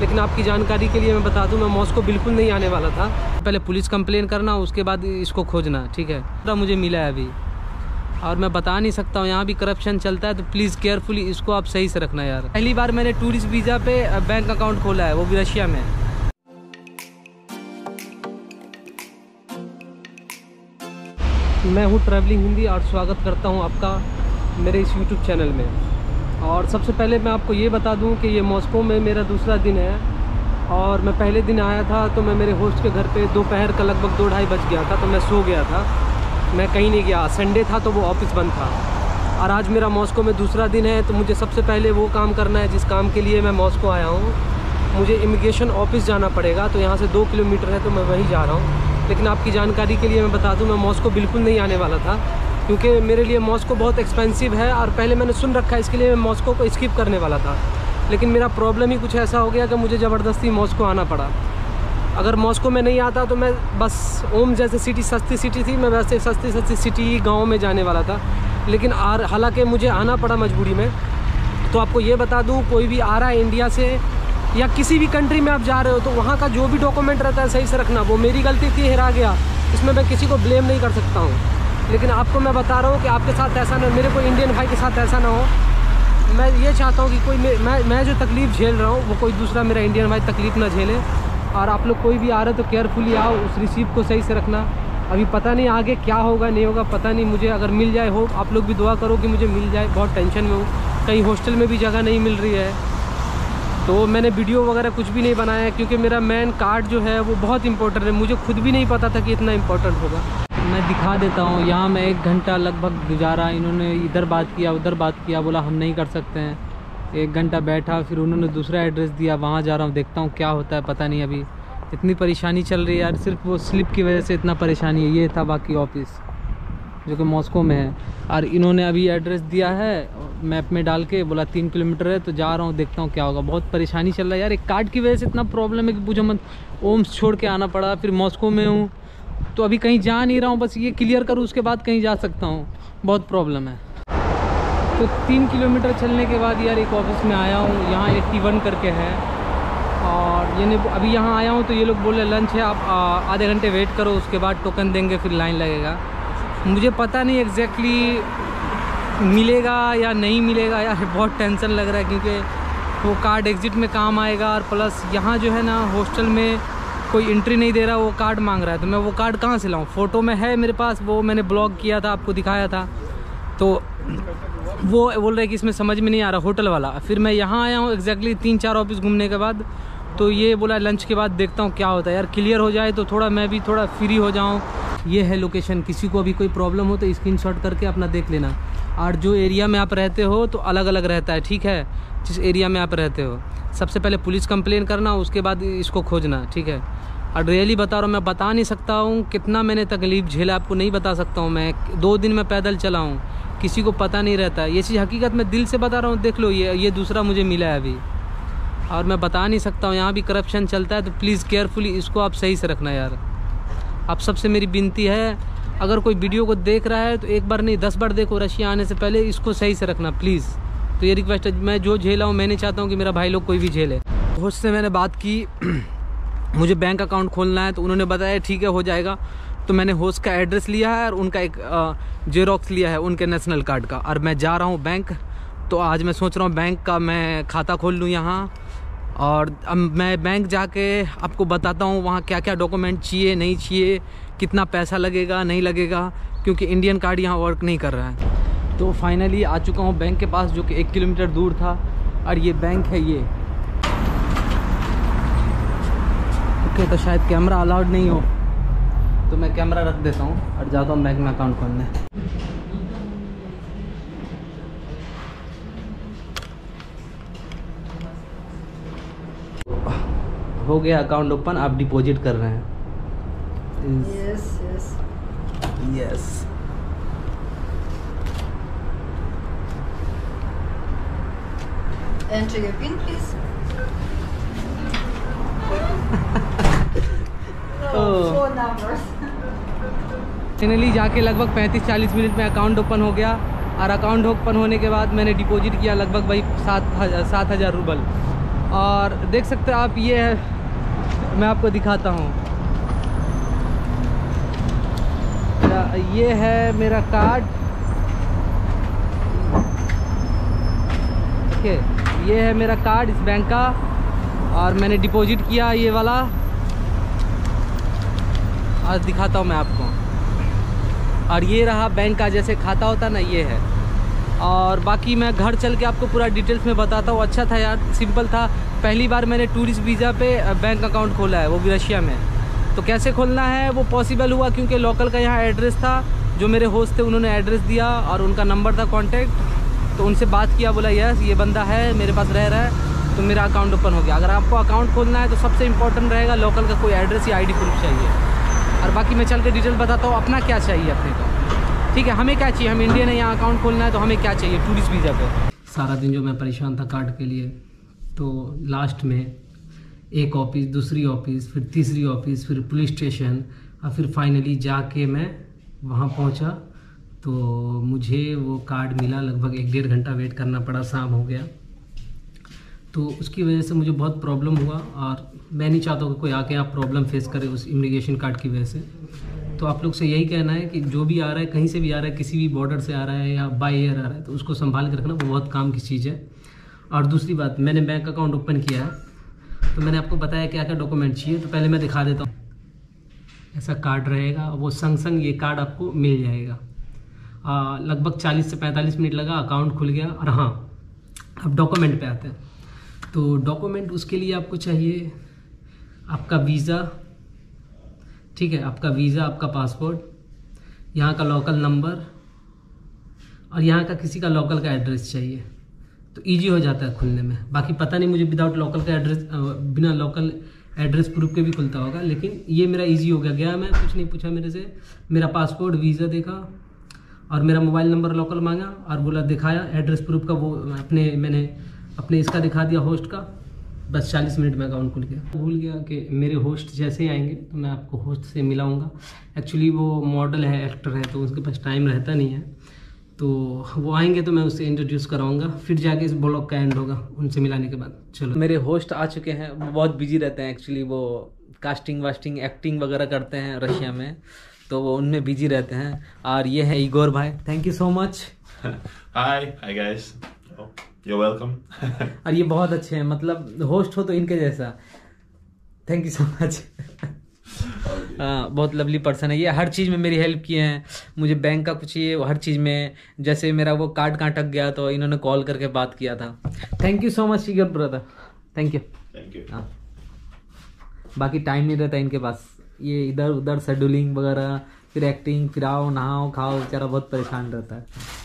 लेकिन आपकी जानकारी के लिए मैं बता दूँ, मैं मॉस्को बिल्कुल नहीं आने वाला था। पहले पुलिस कंप्लेन करना, उसके बाद इसको खोजना, ठीक है? पूरा मुझे मिला है अभी। और मैं बता नहीं सकता हूँ, यहाँ भी करप्शन चलता है तो प्लीज़ केयरफुली इसको आप सही से रखना यार। पहली बार मैंने टूरिस्ट वीज़ा पे बैंक अकाउंट खोला है, वो भी रशिया में। मैं हूँ ट्रैवलिंग हिंदी और स्वागत करता हूँ आपका मेरे इस यूट्यूब चैनल में। और सबसे पहले मैं आपको ये बता दूँ कि ये मॉस्को में मेरा दूसरा दिन है और मैं पहले दिन आया था तो मैं मेरे होस्ट के घर पे दोपहर का लगभग दो ढाई बज गया था तो मैं सो गया था। मैं कहीं नहीं गया। संडे था तो वो ऑफ़िस बंद था। और आज मेरा मॉस्को में दूसरा दिन है तो मुझे सबसे पहले वो काम करना है जिस काम के लिए मैं मॉस्को आया हूँ। मुझे इमिग्रेशन ऑफ़िस जाना पड़ेगा तो यहाँ से दो किलोमीटर है तो मैं वहीं जा रहा हूँ। लेकिन आपकी जानकारी के लिए मैं बता दूँ, मैं मॉस्को बिल्कुल नहीं आने वाला था। क्योंकि मेरे लिए मॉस्को बहुत एक्सपेंसिव है और पहले मैंने सुन रखा है, इसके लिए मैं मॉस्को को स्किप करने वाला था। लेकिन मेरा प्रॉब्लम ही कुछ ऐसा हो गया कि मुझे ज़बरदस्ती मॉस्को आना पड़ा। अगर मॉस्को में नहीं आता तो मैं बस ओम जैसे सिटी सस्ती सिटी थी, मैं वैसे सस्ती सस्ती सिटी ही गाँव में जाने वाला था। लेकिन हालाँकि मुझे आना पड़ा मजबूरी में। तो आपको ये बता दूँ, कोई भी आ रहा है इंडिया से या किसी भी कंट्री में आप जा रहे हो तो वहाँ का जो भी डॉक्यूमेंट रहता है सही से रखना, वो मेरी गलती थी, हरा गया। इसमें मैं किसी को ब्लेम नहीं कर सकता हूँ। लेकिन आपको मैं बता रहा हूँ कि आपके साथ ऐसा ना, मेरे को इंडियन भाई के साथ ऐसा ना हो। मैं ये चाहता हूँ कि कोई मैं मैं जो तकलीफ़ झेल रहा हूँ, वो कोई दूसरा मेरा इंडियन भाई तकलीफ़ ना झेले। और आप लोग कोई भी आ रहे तो केयरफुली आओ, उस रिसीव को सही से रखना। अभी पता नहीं आगे क्या होगा, नहीं होगा, पता नहीं मुझे अगर मिल जाए, हो, आप लोग भी दुआ करो कि मुझे मिल जाए, बहुत टेंशन में हूँ। कहीं हॉस्टल में भी जगह नहीं मिल रही है। तो मैंने वीडियो वगैरह कुछ भी नहीं बनाया क्योंकि मेरा मेन कार्ड जो है, वो बहुत इंपॉर्टेंट है। मुझे खुद भी नहीं पता था कि इतना इम्पोर्टेंट होगा। मैं दिखा देता हूँ। यहाँ मैं एक घंटा लगभग गुजारा, इन्होंने इधर बात किया, उधर बात किया, बोला हम नहीं कर सकते हैं। एक घंटा बैठा, फिर उन्होंने दूसरा एड्रेस दिया, वहाँ जा रहा हूँ, देखता हूँ क्या होता है, पता नहीं अभी। इतनी परेशानी चल रही है यार, सिर्फ़ वो स्लिप की वजह से इतना परेशानी है। ये था बाकी ऑफ़िस, जो कि मॉस्को में है। और इन्होंने अभी एड्रेस दिया है, मैप में डाल के, बोला तीन किलोमीटर है तो जा रहा हूँ, देखता हूँ क्या होगा। बहुत परेशानी चल रहा है यार, एक कार्ड की वजह से इतना प्रॉब्लम है कि पूछो मत। ओम्स छोड़ के आना पड़ा, फिर मॉस्को में हूँ। तो अभी कहीं जा नहीं रहा हूँ, बस ये क्लियर करूँ, उसके बाद कहीं जा सकता हूँ। बहुत प्रॉब्लम है। तो तीन किलोमीटर चलने के बाद यार एक ऑफ़िस में आया हूँ, यहाँ एट्टी वन करके है। और ये अभी यहाँ आया हूँ तो ये लोग बोले, लंच है, आप आधे घंटे वेट करो, उसके बाद टोकन देंगे, फिर लाइन लगेगा। मुझे पता नहीं एग्जैक्टली मिलेगा या नहीं मिलेगा, यार बहुत टेंशन लग रहा है, क्योंकि वो कार्ड एग्ज़िट में काम आएगा और प्लस यहाँ जो है ना हॉस्टल में कोई एंट्री नहीं दे रहा, वो कार्ड मांग रहा है। तो मैं वो कार्ड कहाँ से लाऊँ? फ़ोटो में है मेरे पास, वो मैंने ब्लॉग किया था, आपको दिखाया था। तो वो बोल रहे कि इसमें समझ में नहीं आ रहा होटल वाला। फिर मैं यहाँ आया हूँ एग्जैक्टली तीन चार ऑफ़िस घूमने के बाद। तो ये बोला लंच के बाद देखता हूँ क्या होता है। यार क्लियर हो जाए तो थोड़ा मैं भी थोड़ा फ्री हो जाऊँ। ये है लोकेशन किसी को अभी कोई प्रॉब्लम हो तो स्क्रीन करके अपना देख लेना। और जो एरिया में आप रहते हो तो अलग अलग रहता है, ठीक है? जिस एरिया में आप रहते हो। सबसे पहले पुलिस कंप्लेन करना, उसके बाद इसको खोजना, ठीक है? और रियली बता रहा हूँ, मैं बता नहीं सकता हूँ, कितना मैंने तकलीफ़ झेला, आपको नहीं बता सकता हूँ मैं। दो दिन में पैदल चला हूँ, किसी को पता नहीं रहता ये चीज़ हकीकत में दिल से बता रहा हूँ, देख लो, ये ये दूसरा मुझे मिला है अभी। और मैं बता नहीं सकता हूँ, यहाँ भी करप्शन चलता है तो प्लीज़ केयरफुली इसको आप सही से रखना यार। आप सबसे मेरी विनती है, अगर कोई वीडियो को देख रहा है तो एक बार नहीं, दस बार देखो, रशिया आने से पहले इसको सही से रखना प्लीज़ तो ये रिक्वेस्ट है, मैं जो झेला हूँ मैं नहीं चाहता हूँ कि मेरा भाई लोग कोई भी झेले। होस्ट से मैंने बात की, मुझे बैंक अकाउंट खोलना है तो उन्होंने बताया, ठीक है, हो जाएगा। तो मैंने होस्ट का एड्रेस लिया है और उनका एक जेरोक्स लिया है उनके नेशनल कार्ड का। और मैं जा रहा हूँ बैंक तो आज मैं सोच रहा हूँ बैंक का मैं खाता खोल लूँ यहाँ। और अब मैं बैंक जाके आपको बताता हूँ वहाँ क्या क्या डॉक्यूमेंट चाहिए, नहीं चाहिए, कितना पैसा लगेगा, नहीं लगेगा, क्योंकि इंडियन कार्ड यहाँ वर्क नहीं कर रहा है। तो फाइनली आ चुका हूँ बैंक के पास जो कि एक किलोमीटर दूर था। और ये बैंक है ये। ओके तो शायद कैमरा अलाउड नहीं हो। तो मैं कैमरा रख देता हूँ और जाता हूँ बैंक में अकाउंट खोलने। हो गया अकाउंट ओपन आप डिपॉजिट कर रहे हैं। Yes yes yes Enter your PIN, please. oh, phone numbers. Finally जाके लगभग 35-40 मिनट में अकाउंट ओपन हो गया। और अकाउंट ओपन होने के बाद मैंने डिपॉजिट किया लगभग भाई सात हज़ार सात हज़ार रूबल और देख सकते हैं आप ये है मैं आपको दिखाता हूँ। ये है मेरा कार्ड ओके ये है मेरा कार्ड इस बैंक का, और मैंने डिपॉजिट किया ये वाला। आज दिखाता हूँ मैं आपको। और ये रहा बैंक का जैसे खाता होता ना, ये है। और बाकी मैं घर चल के आपको पूरा डिटेल्स में बताता हूँ। अच्छा था यार सिंपल था। पहली बार मैंने टूरिस्ट वीज़ा पे बैंक अकाउंट खोला है, वो भी रशिया में। तो कैसे खोलना है, वो पॉसिबल हुआ क्योंकि लोकल का यहाँ एड्रेस था, जो मेरे होस्ट थे, उन्होंने एड्रेस दिया, और उनका नंबर था कॉन्टैक्ट तो उनसे बात किया, बोला, यस, ये बंदा है, मेरे पास रह रहा है। तो मेरा अकाउंट ओपन हो गया। अगर आपको अकाउंट खोलना है तो सबसे इंपॉर्टेंट रहेगा लोकल का कोई एड्रेस या आईडी प्रूफ चाहिए। और बाकी मैं चल के डिटेल बताता हूँ, अपना क्या चाहिए अपने को। ठीक है, हमें क्या चाहिए? हम इंडियन है, यहाँ अकाउंट खोलना है तो हमें क्या चाहिए? टूरिस्ट वीज़ा पर सारा दिन जो मैं परेशान था कार्ड के लिए तो लास्ट में एक ऑफ़िस दूसरी ऑफ़िस फिर तीसरी ऑफ़िस फिर पुलिस स्टेशन और फिर फाइनली जाके मैं वहाँ पहुँचा। तो मुझे वो कार्ड मिला, लगभग एक डेढ़ घंटा वेट करना पड़ा, शाम हो गया। तो उसकी वजह से मुझे बहुत प्रॉब्लम हुआ और मैं नहीं चाहता कि कोई आके आप प्रॉब्लम फेस करे उस इमिग्रेशन कार्ड की वजह से। तो आप लोग से यही कहना है कि जो भी आ रहा है, कहीं से भी आ रहा है, किसी भी बॉर्डर से आ रहा है या बाई एयर आ रहा है तो उसको संभाल के रखना, वो बहुत काम की चीज़ है। और दूसरी बात, मैंने बैंक अकाउंट ओपन किया है तो मैंने आपको बताया क्या क्या डॉक्यूमेंट चाहिए तो पहले मैं दिखा देता हूँ। ऐसा कार्ड रहेगा, वो संग संग ये कार्ड आपको मिल जाएगा। लगभग 40 से 45 मिनट लगा अकाउंट खुल गया और हाँ अब डॉक्यूमेंट पे आते हैं। तो डॉक्यूमेंट उसके लिए आपको चाहिए आपका वीज़ा ठीक है, आपका वीज़ा आपका पासपोर्ट यहाँ का लोकल नंबर और यहाँ का किसी का लोकल का एड्रेस चाहिए। तो इजी हो जाता है खुलने में। बाकी पता नहीं मुझे विदाउट लोकल का एड्रेस बिना लोकल एड्रेस प्रूफ के भी खुलता होगा, लेकिन ये मेरा इजी हो गया। गया मैं, कुछ नहीं पूछा मेरे से। मेरा पासपोर्ट वीज़ा देखा। और मेरा मोबाइल नंबर लोकल मांगा और बोला, दिखाया एड्रेस प्रूफ का वो, अपने, मैंने, अपने इसका दिखा दिया होस्ट का। बस 40 मिनट में अकाउंट खुल गया। भूल गया कि मेरे होस्ट जैसे ही आएँगे तो मैं आपको होस्ट से मिलाऊँगा। एक्चुअली वो मॉडल है एक्टर है तो उसके पास टाइम रहता नहीं है। तो वो आएँगे तो मैं उससे इंट्रोड्यूस कराऊँगा। फिर जाके इस ब्लॉग का एंड होगा, उनसे मिलाने के बाद। चलो। मेरे होस्ट आ चुके हैं, वो बहुत बिज़ी रहते हैं एक्चुअली वो कास्टिंग वास्टिंग एक्टिंग वगैरह करते हैं रशिया में। तो वो उनमें बिज़ी रहते हैं। और ये है इगोर भाई। Thank you so much hi guys. Oh, you're welcome. और ये बहुत अच्छे हैं। मतलब होस्ट हो तो इनके जैसा। थैंक यू सो मच बहुत लवली पर्सन है। ये हर चीज़ में मेरी हेल्प किए हैं। मुझे बैंक का कुछ ये हर चीज़ में जैसे मेरा वो कार्ड कहाँ अटक गया तो इन्होंने कॉल करके बात किया था। Thank you so much your brother thank you Thank you. हाँ। बाकी टाइम नहीं रहता इनके पास। ये इधर उधर शेड्यूलिंग वगैरह, फिर एक्टिंग फिर आओ, नहाओ, खाओ, बेचारा बहुत परेशान रहता है।